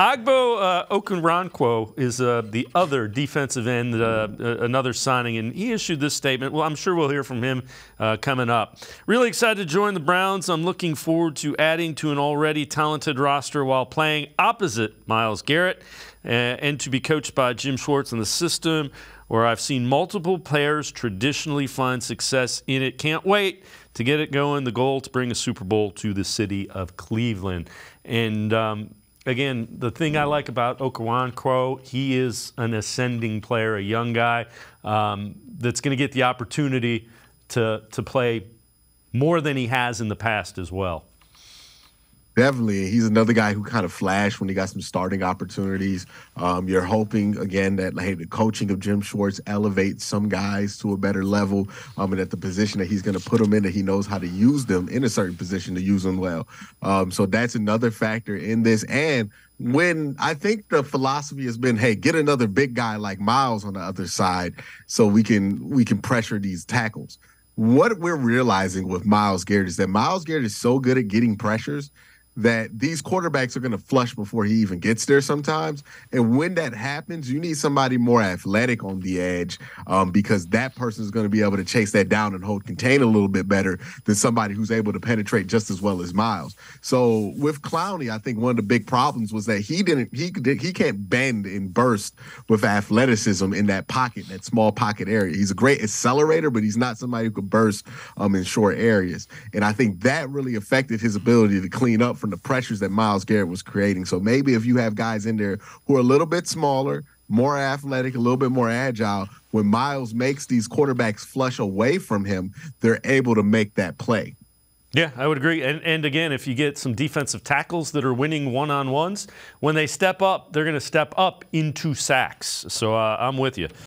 Ogbo uh, Okoronkwo is uh, the other defensive end, uh, another signing, and he issued this statement. Well, I'm sure we'll hear from him uh, coming up. Really excited to join the Browns. I'm looking forward to adding to an already talented roster while playing opposite Myles Garrett uh, and to be coached by Jim Schwartz in the system where I've seen multiple players traditionally find success in it. Can't wait to get it going. The goal to bring a Super Bowl to the city of Cleveland. And um, again, the thing I like about Okoronkwo, he is an ascending player, a young guy um, that's going to get the opportunity to, to play more than he has in the past as well. Definitely. He's another guy who kind of flashed when he got some starting opportunities. Um, you're hoping, again, that hey, the coaching of Jim Schwartz elevates some guys to a better level um, and that the position that he's going to put them in, that he knows how to use them in a certain position to use them well. Um, so that's another factor in this. And when I think the philosophy has been, hey, get another big guy like Myles on the other side so we can we can pressure these tackles. What we're realizing with Myles Garrett is that Myles Garrett is so good at getting pressures that these quarterbacks are going to flush before he even gets there sometimes. And when that happens, you need somebody more athletic on the edge um, because that person is going to be able to chase that down and hold contain a little bit better than somebody who's able to penetrate just as well as Myles. So with Clowney, I think one of the big problems was that he didn't he he can't bend and burst with athleticism in that pocket, that small pocket area. He's a great accelerator, but he's not somebody who could burst um, in short areas. And I think that really affected his ability to clean up from the pressures that Myles Garrett was creating. So maybe if you have guys in there who are a little bit smaller, more athletic, a little bit more agile, when Myles makes these quarterbacks flush away from him, they're able to make that play. Yeah, I would agree. And, and again, if you get some defensive tackles that are winning one on ones, when they step up, they're going to step up into sacks. So uh, I'm with you.